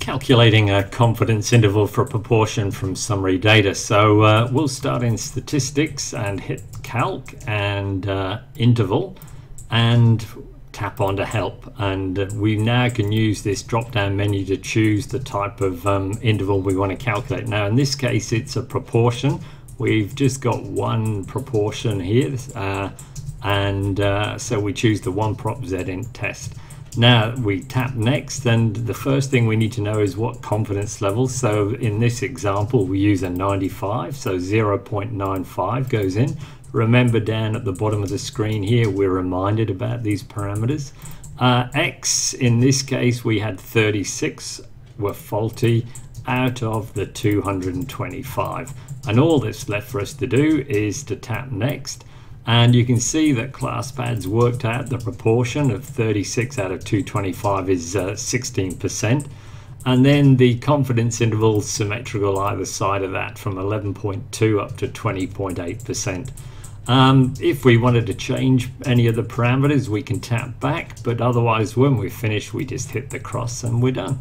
calculating a confidence interval for a proportion from summary data. So uh, we'll start in statistics and hit calc and uh, interval and tap on to help and uh, we now can use this drop down menu to choose the type of um, interval we want to calculate. Now in this case it's a proportion. We've just got one proportion here uh, and uh, so we choose the one prop z int test. Now we tap next and the first thing we need to know is what confidence level. So in this example we use a 95 so 0.95 goes in. Remember down at the bottom of the screen here we're reminded about these parameters. Uh, X in this case we had 36 were faulty out of the 225 and all that's left for us to do is to tap next and you can see that ClassPad's worked out the proportion of 36 out of 225 is uh, 16%. And then the confidence interval symmetrical either side of that from 11.2 up to 20.8%. Um, if we wanted to change any of the parameters, we can tap back, but otherwise when we're finished, we just hit the cross and we're done.